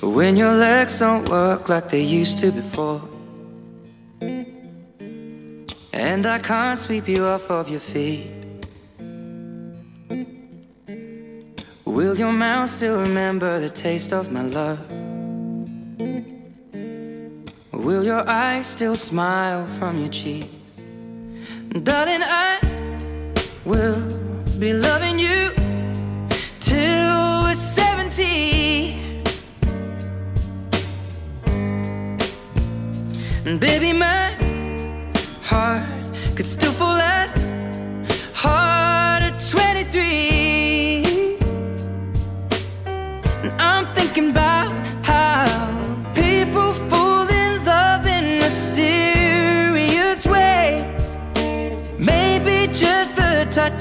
When your legs don't work like they used to before And I can't sweep you off of your feet Will your mouth still remember the taste of my love? Will your eyes still smile from your cheeks? Darling, I will be loving you till we're 70 And baby, my heart could still fall as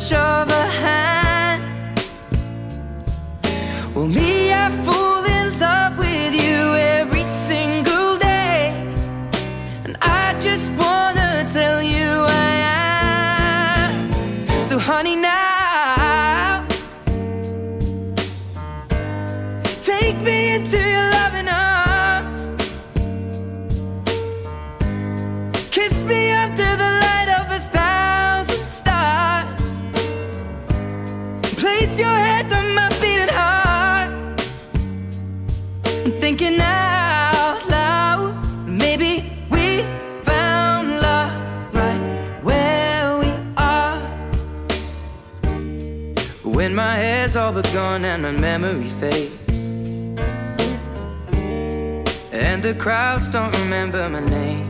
touch of a hand. Well, me, I fall in love with you every single day. And I just wanna tell you I am. So honey now thinking out loud. Maybe we found love right where we are. When my hair's all but gone and my memory fades. And the crowds don't remember my name.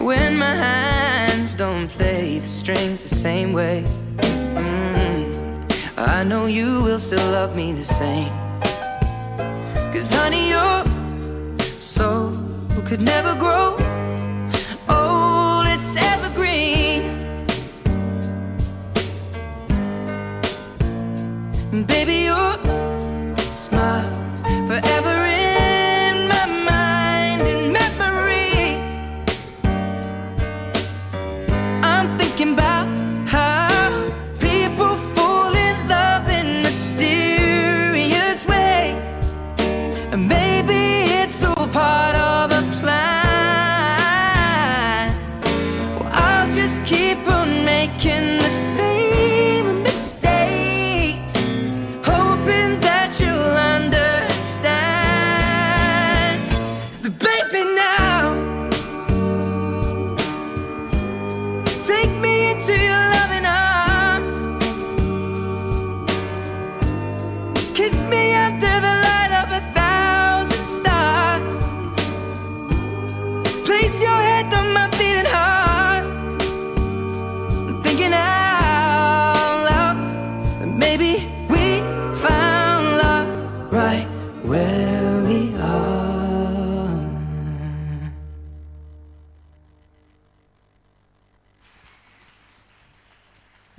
When my hands don't play the strings the same way. Mm, I know you will still love me the same. Cause honey, your soul could never grow old, it's evergreen. Baby,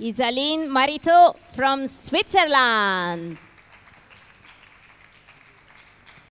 Isaline Mariethoz from Switzerland.